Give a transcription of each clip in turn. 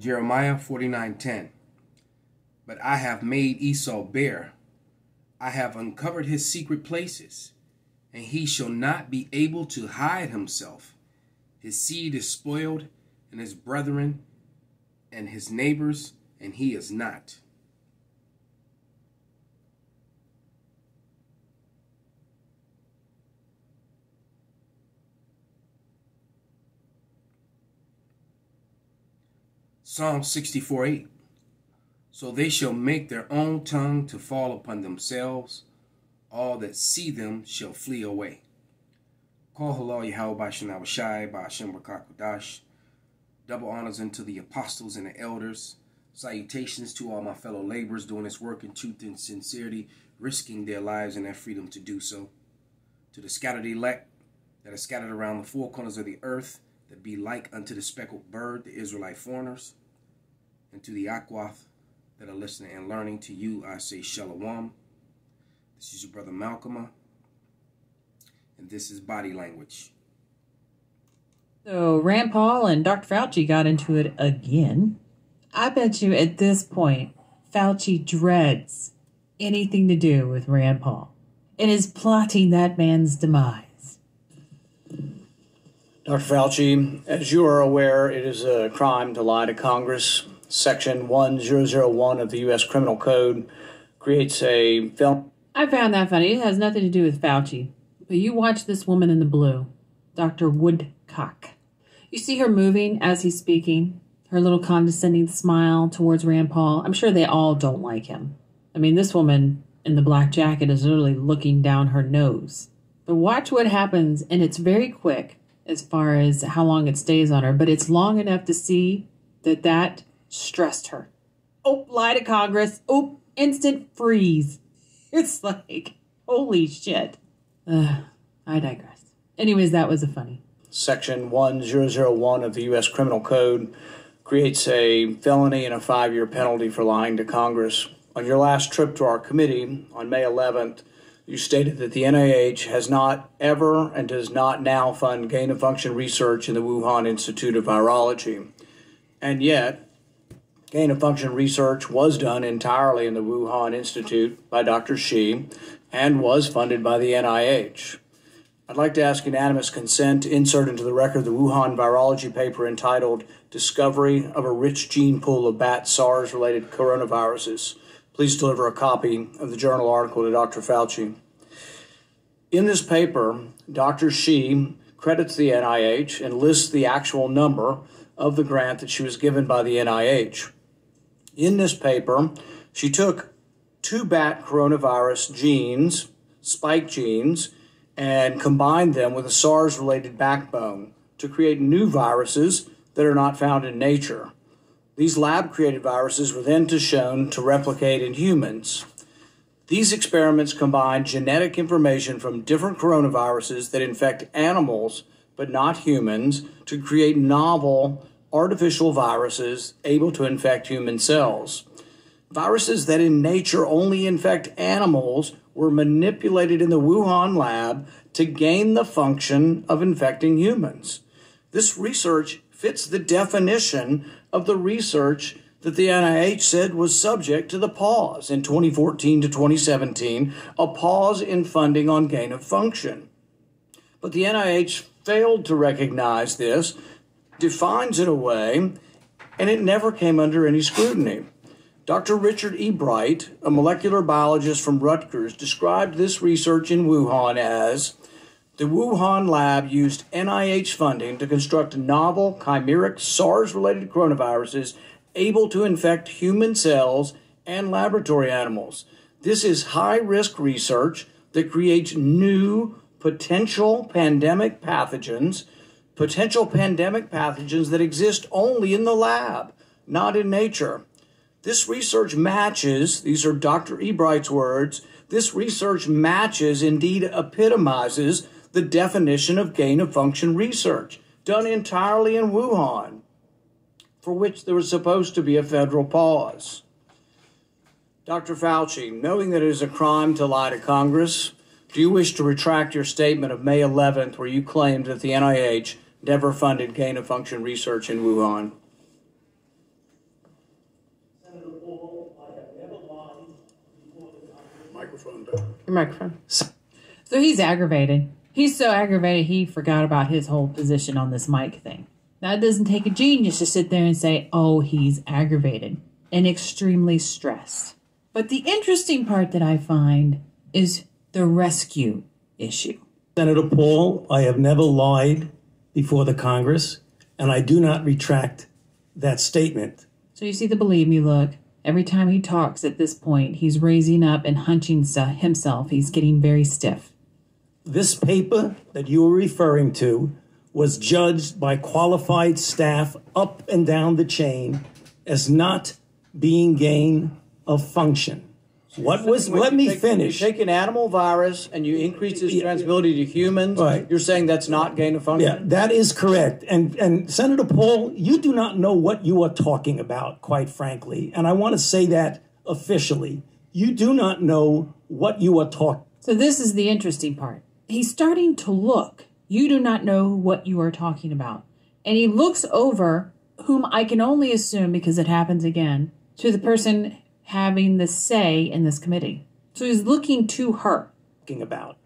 Jeremiah 49:10 But I have made Esau bare. I have uncovered his secret places and he shall not be able to hide himself. His seed is spoiled and his brethren and his neighbors and he is not Psalm 64 8. So they shall make their own tongue to fall upon themselves. All that see them shall flee away. Double honors unto the apostles and the elders. Salutations to all my fellow laborers doing this work in truth and sincerity, risking their lives and their freedom to do so. To the scattered elect that are scattered around the four corners of the earth, that be like unto the speckled bird, the Israelite foreigners and to the Akwath that are listening and learning. To you, I say Shalom. This is your brother Malcolm, and this is body language. So Rand Paul and Dr. Fauci got into it again. I bet you at this point, Fauci dreads anything to do with Rand Paul and is plotting that man's demise. Dr. Fauci, as you are aware, it is a crime to lie to Congress Section 1001 of the U.S. Criminal Code creates a film. I found that funny. It has nothing to do with Fauci. But you watch this woman in the blue, Dr. Woodcock. You see her moving as he's speaking, her little condescending smile towards Rand Paul. I'm sure they all don't like him. I mean, this woman in the black jacket is literally looking down her nose. But watch what happens, and it's very quick as far as how long it stays on her, but it's long enough to see that that stressed her. Oh, lie to Congress. Oh, instant freeze. It's like, holy shit. I digress. Anyways, that was a funny. Section 1001 of the U.S. Criminal Code creates a felony and a five year penalty for lying to Congress. On your last trip to our committee on May 11th, you stated that the NIH has not ever and does not now fund gain of function research in the Wuhan Institute of Virology. And yet, Gain of function research was done entirely in the Wuhan Institute by Dr. Shi and was funded by the NIH. I'd like to ask unanimous consent to insert into the record the Wuhan virology paper entitled Discovery of a Rich Gene Pool of Bat SARS related Coronaviruses. Please deliver a copy of the journal article to Dr. Fauci. In this paper, Dr. Shi credits the NIH and lists the actual number of the grant that she was given by the NIH. In this paper, she took two bat coronavirus genes, spike genes, and combined them with a SARS related backbone to create new viruses that are not found in nature. These lab created viruses were then to shown to replicate in humans. These experiments combined genetic information from different coronaviruses that infect animals but not humans to create novel artificial viruses able to infect human cells. Viruses that in nature only infect animals were manipulated in the Wuhan lab to gain the function of infecting humans. This research fits the definition of the research that the NIH said was subject to the pause in 2014 to 2017, a pause in funding on gain of function. But the NIH failed to recognize this defines it away, and it never came under any scrutiny. Dr. Richard E. Bright, a molecular biologist from Rutgers, described this research in Wuhan as the Wuhan lab used NIH funding to construct novel chimeric SARS related coronaviruses able to infect human cells and laboratory animals. This is high risk research that creates new potential pandemic pathogens potential pandemic pathogens that exist only in the lab, not in nature. This research matches, these are Dr. Ebright's words, this research matches, indeed epitomizes, the definition of gain of function research done entirely in Wuhan, for which there was supposed to be a federal pause. Dr. Fauci, knowing that it is a crime to lie to Congress, do you wish to retract your statement of May 11th where you claimed that the NIH Never funded gain of function research in Wuhan. Your microphone. So he's aggravated. He's so aggravated he forgot about his whole position on this mic thing. That doesn't take a genius to sit there and say, oh, he's aggravated and extremely stressed. But the interesting part that I find is the rescue issue. Senator Paul, I have never lied before the Congress, and I do not retract that statement. So you see the believe me look. Every time he talks at this point, he's raising up and hunching himself. He's getting very stiff. This paper that you were referring to was judged by qualified staff up and down the chain as not being gain of function. What was? When let you me take- finish. You take an animal virus and you increase its transmissibility to humans. Right. You're saying that's not gain of function. Yeah, that is correct. And and Senator Paul, you do not know what you are talking about, quite frankly. And I want to say that officially. You do not know what you are talking. So this is the interesting part. He's starting to look. You do not know what you are talking about. And he looks over, whom I can only assume because it happens again, to the person having the say in this committee. So he's looking to her. about.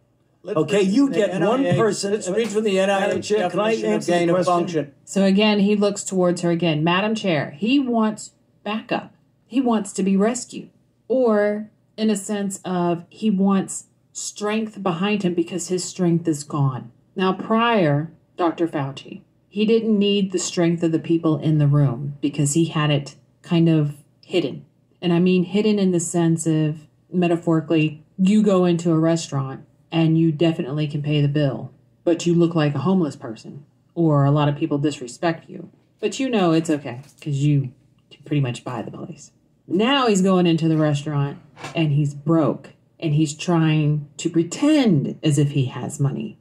Let's Okay, you from the get one person- Let's read from the Madam NIH Chair, can I answer the gain of question? function. So again, he looks towards her again. Madam Chair, he wants backup. He wants to be rescued. Or, in a sense of, he wants strength behind him because his strength is gone. Now, prior, Dr. Fauci, he didn't need the strength of the people in the room because he had it kind of hidden. And I mean hidden in the sense of, metaphorically, you go into a restaurant and you definitely can pay the bill, but you look like a homeless person or a lot of people disrespect you. But you know it's okay because you can pretty much buy the place. Now he's going into the restaurant and he's broke and he's trying to pretend as if he has money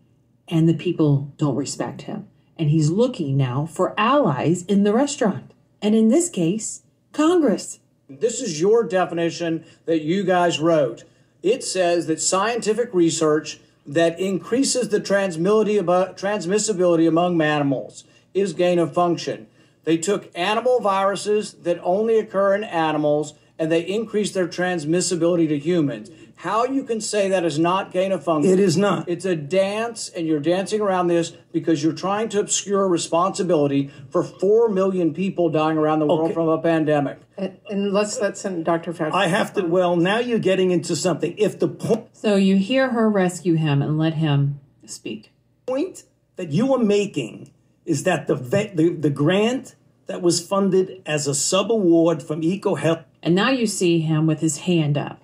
and the people don't respect him. And he's looking now for allies in the restaurant. And in this case, Congress. This is your definition that you guys wrote. It says that scientific research that increases the transmissibility among mammals is gain of function. They took animal viruses that only occur in animals and they increased their transmissibility to humans. How you can say that is not gain of function? It is not. It's a dance, and you're dancing around this because you're trying to obscure responsibility for four million people dying around the world Okay. from a pandemic. And, and let's let some Dr. Fauci. I have to. Well, now you're getting into something. If the po- So you hear her rescue him and let him speak. point that you are making is that the ve- the, the grant that was funded as a subaward from EcoHealth And now you see him with his hand up.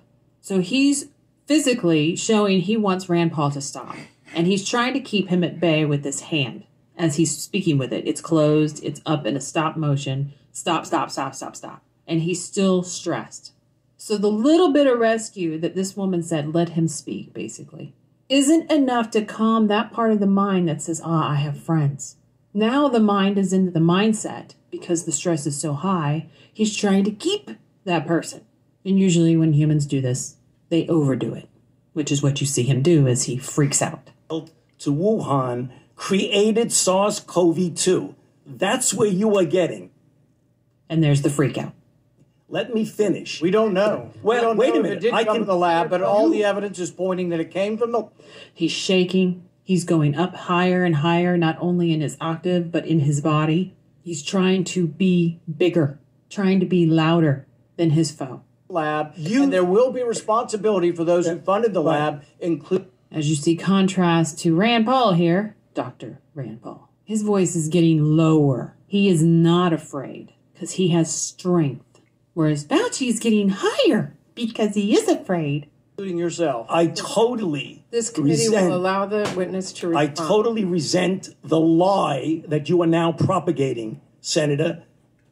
So he's physically showing he wants Rand Paul to stop. And he's trying to keep him at bay with this hand as he's speaking with it. It's closed, it's up in a stop motion. Stop, stop, stop, stop, stop. And he's still stressed. So the little bit of rescue that this woman said, let him speak, basically, isn't enough to calm that part of the mind that says, ah, I have friends. Now the mind is into the mindset because the stress is so high, he's trying to keep that person. And usually when humans do this, they overdo it, which is what you see him do as he freaks out. to Wuhan created SARS-CoV-2. That's where you are getting. And there's the freak out. Let me finish. We don't know. Well, we don't wait a know if minute. It did I come can- from the lab, but all You- the evidence is pointing that it came from the. He's shaking. He's going up higher and higher, not only in his octave, but in his body. He's trying to be bigger, trying to be louder than his foe. Lab, You- and there will be responsibility for those who funded the lab, including As you see contrast to Rand Paul here, Dr. Rand Paul. His voice is getting lower. He is not afraid because he has strength. Whereas Fauci is getting higher because he is afraid. Including yourself. I totally this committee resent, will allow the witness to I totally resent the lie that you are now propagating, Senator,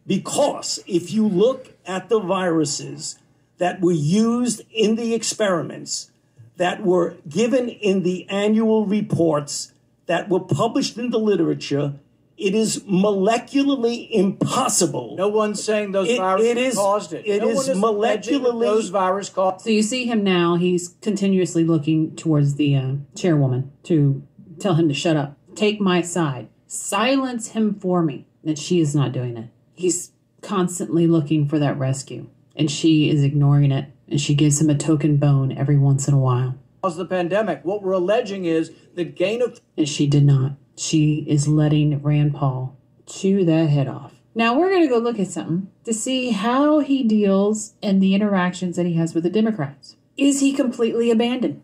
because if you look at the viruses that were used in the experiments, that were given in the annual reports, that were published in the literature, it is molecularly impossible. No one's saying those It- viruses it is- caused it. it no is is molecularly- those viruses caused. So you see him now, he's continuously looking towards the uh, chairwoman to tell him to shut up. Take my side. Silence him for me. And she is not doing it. He's constantly looking for that rescue, and she is ignoring it. and she gives him a token bone every once in a while. Cause the pandemic. What we're alleging is the gain of And she did not. She is letting Rand Paul chew that head off. Now we're going to go look at something to see how he deals and the interactions that he has with the Democrats. Is he completely abandoned?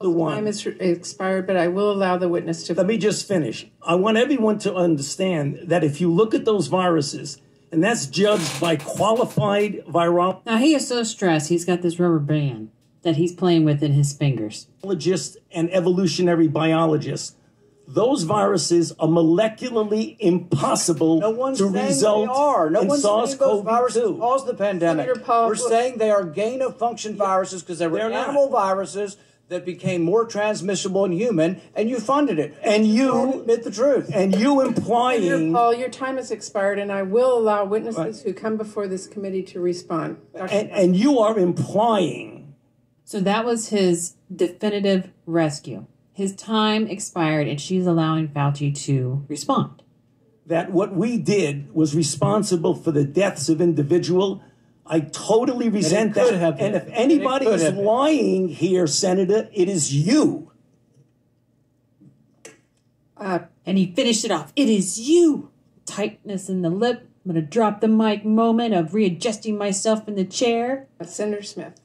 The one. Time is expired, but I will allow the witness to. Let me just finish. I want everyone to understand that if you look at those viruses, and that's judged by qualified virologists Now he is so stressed, he's got this rubber band that he's playing with in his fingers. and evolutionary biologists, those viruses are molecularly impossible No one's to saying result they are. No in one's saying those viruses SARS-CoV-2. caused the pandemic. Paul, We're look- saying they are gain of function viruses because they were They're not. animal viruses that became more transmissible in human, and you funded it. And you- Don't admit the truth. And you Senator implying Paul, your time has expired, and I will allow witnesses who come before this committee to respond. Dr. and, and you are implying So that was his definitive rescue. His time expired, and she's allowing Fauci to respond. that what we did was responsible for the deaths of individual. I totally resent could that. have and if anybody could is have been. lying here, Senator, it is you. Uh, and he finished it off. It is you. Tightness in the lip. I'm going to drop the mic moment of readjusting myself in the chair. Senator Smith.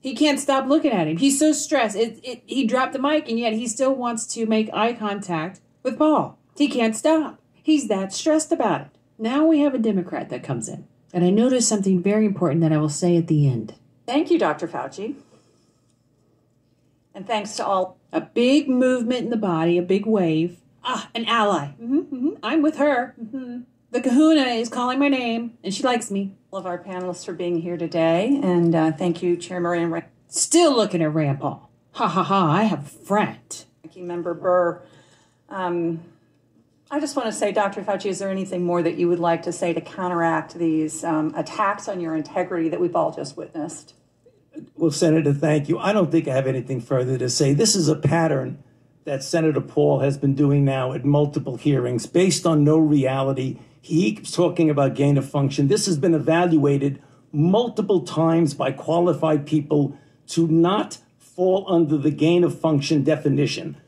He can't stop looking at him. He's so stressed. It, it, he dropped the mic, and yet he still wants to make eye contact with Paul. He can't stop. He's that stressed about it. Now we have a Democrat that comes in. And I noticed something very important that I will say at the end. Thank you, Dr. Fauci. And thanks to all A big movement in the body, a big wave. Ah, an ally. hmm hmm I'm with her. hmm The kahuna is calling my name, and she likes me. All of our panelists for being here today. And uh, thank you, Chair Murray, Ranking Still looking at Rand Paul. Ha ha ha, I have a friend. Thank you, Member Burr. Um, I just want to say, Dr. Fauci, is there anything more that you would like to say to counteract these um, attacks on your integrity that we've all just witnessed? Well, Senator, thank you. I don't think I have anything further to say. This is a pattern that Senator Paul has been doing now at multiple hearings based on no reality. He keeps talking about gain of function. This has been evaluated multiple times by qualified people to not fall under the gain of function definition.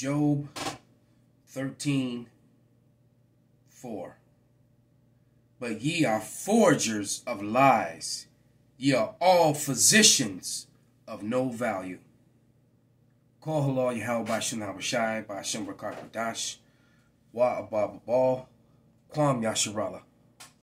Job 13 4. But ye are forgers of lies, ye are all physicians of no value. Call halal Yahweh Bashem Habashai, Bashem Rakar Kadash, Wa Abba Babal, Kwam Yasharallah.